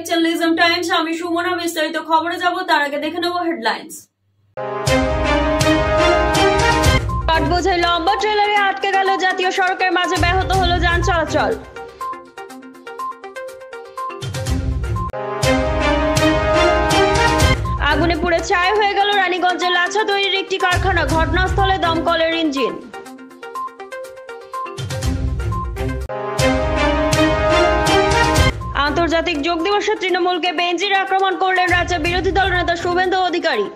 দেখছেন লিজম টাইমস আমি সুমনা বিস্তারিত খবরে যাব, তার আগে দেখে নেব হেডলাইন্স কাঠ বোঝাই লম্বা ট্রেলারে আটকে গেল, জাতীয় সড়কের মাঝে ব্যাহত হলো যান চলাচল। আগুনে পুড়ে ছাই হয়ে গেল রানীগঞ্জের লাচা তৈরির একটি কারখানা, ঘটনাস্থলে দমকলের ইঞ্জিন। আন্তর্জাতিক যোগ দিবসে তৃণমূলকে বেঞ্জির আক্রমণ করলেন রাজ্যের বিরোধী দল নেতা শুভেন্দু অধিকারী।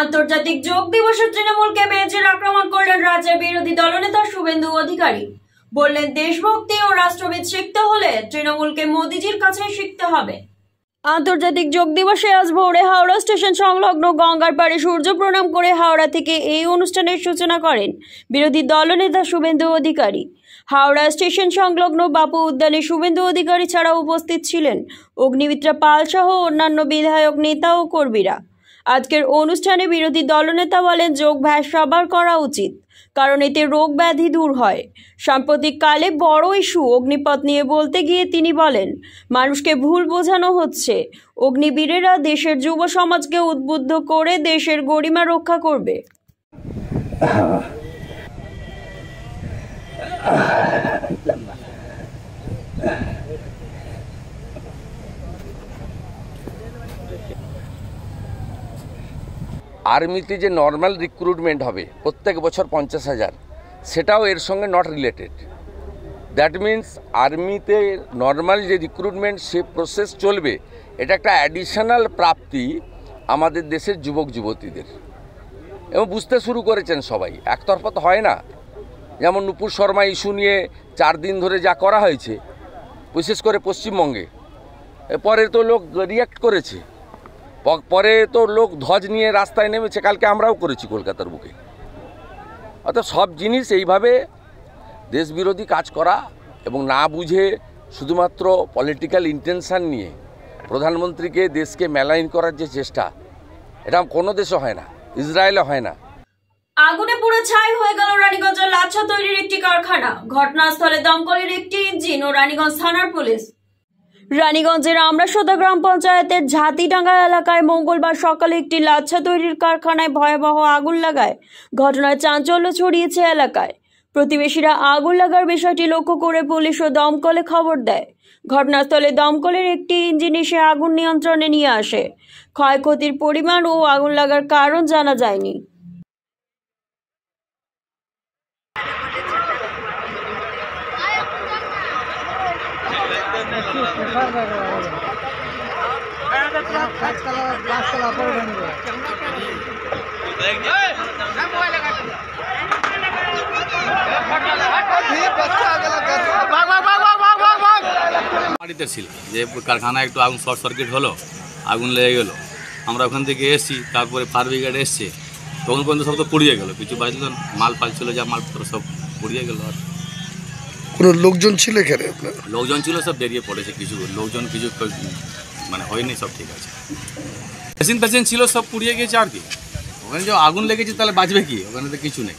আন্তর্জাতিক যোগ দিবসে তৃণমূলকে বেঞ্জির আক্রমণ করলেন রাজ্যের বিরোধী দলনেতা শুভেন্দু অধিকারী। বললেন, দেশভক্তি ও রাষ্ট্রবিদ শিখতে হলে তৃণমূলকে মোদিজির কাছে শিখতে হবে। আন্তর্জাতিক যোগ দিবসে আজ ভোরে হাওড়া স্টেশন সংলগ্ন গঙ্গার পাড়ে সূর্য প্রণাম করে হাওড়া থেকে এই অনুষ্ঠানের সূচনা করেন বিরোধী দলনেতা শুভেন্দু অধিকারী। হাওড়া স্টেশন সংলগ্ন বাপু উদ্যানে শুভেন্দু অধিকারী ছাড়া উপস্থিত ছিলেন অগ্নিমিত্রা পাল সহ অন্যান্য বিধায়ক নেতা ও কর্মীরা। আজকের অনুষ্ঠানে বিরোধী দলনেতা বলেন যোগভ্যাস সবার করা উচিত, কারণ এতে রোগ ব্যাধি দূর হয়। সাম্প্রতিক কালে বড় ইস্যু অগ্নিপথ নিয়ে বলতে গিয়ে তিনি বলেন, মানুষকে ভুল বোঝানো হচ্ছে। অগ্নিবীরেরা দেশের যুব সমাজকে উদ্বুদ্ধ করে দেশের গরিমা রক্ষা করবে। আর্মিতে যে নর্মাল রিক্রুটমেন্ট হবে, প্রত্যেক বছর পঞ্চাশ হাজার, সেটাও এর সঙ্গে নট রিলেটেড দ্যাট মিন্স আর্মিতে নর্মাল যে রিক্রুটমেন্ট সে প্রসেস চলবে, এটা একটা অ্যাডিশনাল প্রাপ্তি আমাদের দেশের যুবক যুবতীদের এবং বুঝতে শুরু করেছেন সবাই, একতরফা তো হয় না। যেমন নুপুর শর্মা ইস্যু নিয়ে চার দিন ধরে যা করা হয়েছে, বিশেষ করে পশ্চিমবঙ্গে পরে তো লোক রিয়াক্ট করেছে। পরে তো লোক ধ্বজ নিয়ে রাস্তায় নেমেছে, কালকে আমরাও করেছি কলকাতার বুকে। অর্থাৎ সব জিনিস এইভাবে দেশবিরোধী কাজ করা এবং না বুঝে শুধুমাত্র পলিটিক্যাল ইন্টেনশন নিয়ে প্রধানমন্ত্রীকে দেশকে মেলাইন করার যে চেষ্টা, এটা কোনো দেশে হয় না, ইসরায়েলে হয় না। পুরো ছাই হয়ে গেল রানীগঞ্জের লাচ্ছা তৈরির একটি কারখানা। ঘটনাস্থলে দমকলের একটি ইঞ্জিন ও রানীগঞ্জ থানার পুলিশ। রানীগঞ্জের আমরাসোদা গ্রাম পঞ্চায়েতের ঝাতিডাঙ্গা এলাকায় মঙ্গলবার সকালে একটি লাচ্ছা তৈরির কারখানায় ভয়াবহ আগুন লাগায়। ঘটনায় চাঞ্চল্য ছড়িয়েছে এলাকায়। প্রতিবেশীরা আগুন লাগার বিষয়টি লক্ষ্য করে পুলিশ ও দমকলে খবর দেয়। ঘটনাস্থলে দমকলের একটি ইঞ্জিন এসে আগুন নিয়ন্ত্রণে নিয়ে আসে। ক্ষয়ক্ষতির পরিমাণ ও আগুন লাগার কারণ জানা যায়নি। বাড়িতে ছিল যে কারখানা একটু আগুন শর্ট সার্কিট হলো আগুন লেগে গেলো। আমরা ওখান থেকে এসেছি তারপরে ফায়ার ব্রিগেড এসছে। তখন পর্যন্ত সব তো পুড়িয়ে গেলো কিছু বাজল না। মাল ফাল ছিল যা মালপত্র সব পুড়িয়ে গেলো আর। কোনো লোকজন ছিল এখানে লোকজন ছিল সব বেরিয়ে পড়েছে কিছু লোকজন কিছু মানে হয়নি, সব ঠিক আছে। পেশেন্ট পেশেন্ট ছিল, সব পুড়িয়ে গেছে আর কি। ওখানে যে আগুন লেগেছে, তাহলে বাঁচবে কি? ওখানে তো কিছু নেই।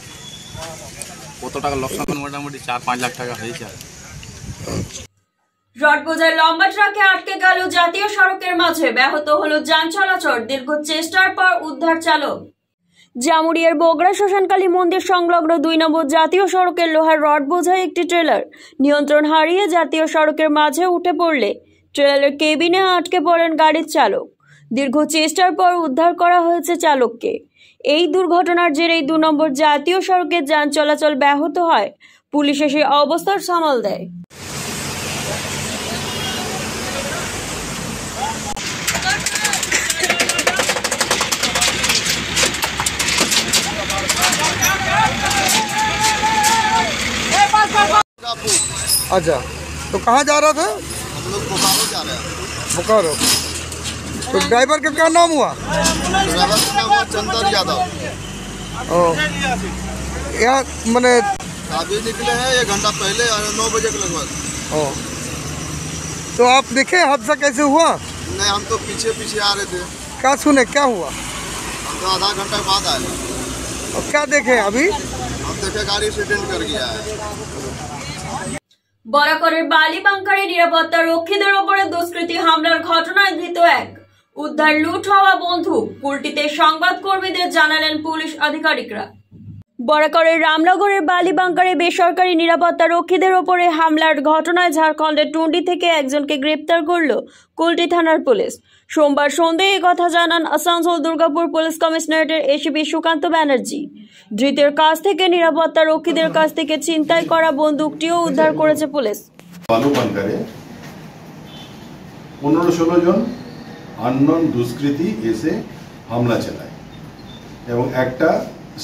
কত টাকা লোকসান মোটামুটি চার, পাঁচ লাখ টাকা হয়েছে আর। রড বোঝাই লম্বা ট্রাকে আটকে গেল জাতীয় সড়কের মাঝে। ব্যাহত হলো যান চলাচল, দীর্ঘ চেষ্টার পর উদ্ধার চালক। জামুরিয়ার বগড়া শ্মশানকালী মন্দির সংলগ্ন দুই নম্বর জাতীয় সড়কের লোহার রড বোঝাই একটি ট্রেলার। নিয়ন্ত্রণ হারিয়ে জাতীয় সড়কের মাঝে উঠে পড়লে ট্রেলারের কেবিনে আটকে পড়েন গাড়ির চালক দীর্ঘ চেষ্টার পর উদ্ধার করা হয়েছে চালককে এই দুর্ঘটনার জেরেই দু নম্বর জাতীয় সড়কের যান চলাচল ব্যাহত হয় পুলিশ এসে অবস্থার সামাল দেয় अच्छा तो कहाँ जा रहा था हम लोग बोकारो जा रहे हैं बोकारो तो ड्राइवर का क्या नाम हुआ? ड्राइवर का नाम चंदर यादव। ओ। यहाँ मैंने अभी निकले हैं एक घंटा पहले नौ बजे के लगभग। ओ। तो आप देखे हादसा कैसे हुआ? नहीं हम तो पीछे पीछे आ रहे थे। क्या सुने क्या हुआ? हम तो आधा घंटा बाद आए। और क्या देखे अभी? हम देखे गाड़ी एक्सीडेंट कर गया है। বরাকরের বালি বাংকারে নিরাপত্তা রক্ষীদের ওপরে দুষ্কৃতী হামলার ঘটনায় ধৃত এক। উদ্ধার লুট হওয়া বন্ধু। পুলটিতে সংবাদ কর্মীদের জানালেন পুলিশ আধিকারিকরা। বরাকরের রামনগরের বালি বাংকারে বেসরকারি নিরাপত্তা রক্ষীদের ওপরে হামলার ঘটনায় ঝাড়খণ্ডের টুন্ডি থেকে একজনকে গ্রেপ্তার করল কুলটি থানার পুলিশ। সোমবার এই কথা জানান আসানসোল দুর্গাপুর পুলিশ কমিশনারেটের এসিপি সুকান্ত ব্যানার্জি। ধৃতের কাছ থেকে নিরাপত্তা রক্ষীদের কাছ থেকে ছিনতাই করা বন্দুকটিও উদ্ধার করেছে পুলিশ। পনেরো ষোলো জন আননন দুষ্কৃতী এসে হামলা চালায় এবং একটা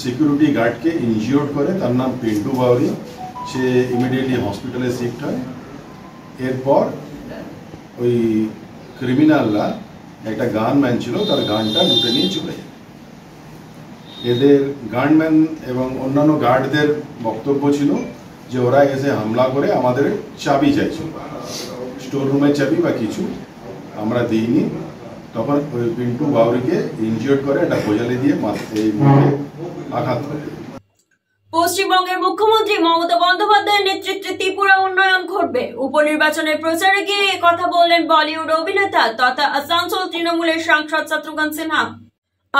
সিকিউরিটি গার্ডকে ইনজিওর করে, তার নাম পিন্টু বাউরি সে ইমিডিয়েটলি হসপিটালে শিফট হয়। এরপর ওই ক্রিমিনালরা একটা গানম্যান ছিল, তার গানটা লুটে নিয়ে চলে যায়। এদের গার্ডম্যান এবং অন্যান্য গার্ডদের বক্তব্য ছিল যে ওরা এসে হামলা করে আমাদের চাবি চাইছিল। স্টোর রুমের চাবি বা কিছু আমরা দিইনি। তখন ওই পিন্টু বাউরিকে ইনজিওর করে একটা বোঝালে দিয়ে এই মুখে আঘাত করে। পশ্চিমবঙ্গের মুখ্যমন্ত্রী মমতা বন্দ্যোপাধ্যায়ের নেতৃত্বে ত্রিপুরা উন্নয়ন ঘটবে। উপনির্বাচনের প্রচারে গিয়ে কথা বললেন বলিউড অভিনেতা তথা আসানসোল তৃণমূলের সাংসদ শত্রুঘ্ন সিনহা।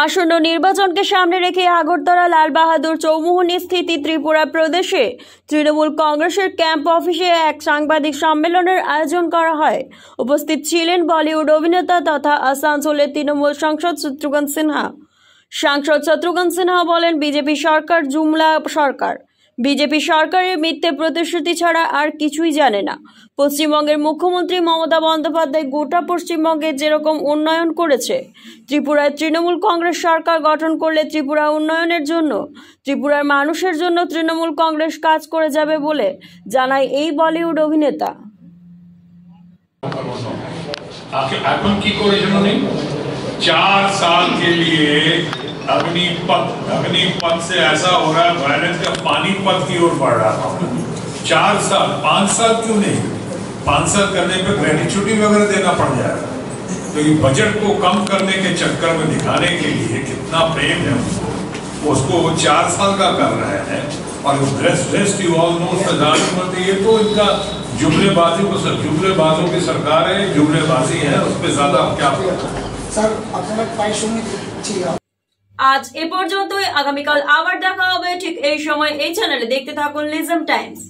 আসন্ন নির্বাচনকে সামনে রেখে আগরতলা লাল বাহাদুর চৌমুহনী স্থিতি ত্রিপুরা প্রদেশে তৃণমূল কংগ্রেসের ক্যাম্প অফিসে এক সাংবাদিক সম্মেলনের আয়োজন করা হয়। উপস্থিত ছিলেন বলিউড অভিনেতা তথা আসানসোলের তৃণমূল সাংসদ শত্রুঘ্ন সিনহা। সাংসদ শত্রুঘ্ন সিনহা বলেন, বিজেপি সরকার, জুমলা সরকার। বিজেপি সরকারের মিথ্যে প্রতিশ্রুতি ছাড়া আর কিছুই জানে না। পশ্চিমবঙ্গের মুখ্যমন্ত্রী মমতা বন্দ্যোপাধ্যায় গোটা পশ্চিমবঙ্গে যেরকম উন্নয়ন করেছে, ত্রিপুরায় তৃণমূল কংগ্রেস সরকার গঠন করলে ত্রিপুরা উন্নয়নের জন্য, ত্রিপুরার মানুষের জন্য তৃণমূল কংগ্রেস কাজ করে যাবে বলে জানায় এই বলিউড অভিনেতা। এখন কি করেছেন উনি? চার সাল কে লিয়ে अग्निपथ अग्निपथ से ऐसा हो रहा है वायरस का पानीपत की ओर बढ़ रहा है चार साल, पाँच साल क्यों नहीं? पाँच साल करने पे ग्रेटिट्यूटी वगैरह देना पड़ जाएगा तो ये बजट को कम करने के चक्कर में दिखाने के लिए कितना प्रेम है उसको। उसको वो चार साल का कर रहे हैं और rest rest you all know प्रधानमंत्री, ये तो इनका जुमलेबाजी को सर, जुमलेबाजों की सरकार है, जुमलेबाजी है, उस पर ज़्यादा क्या सर আজ এ পর্যন্তই। আগামীকাল আবার দেখা হবে। ঠিক এই সময় এই চ্যানেলে দেখতে থাকুন লিজম টাইমস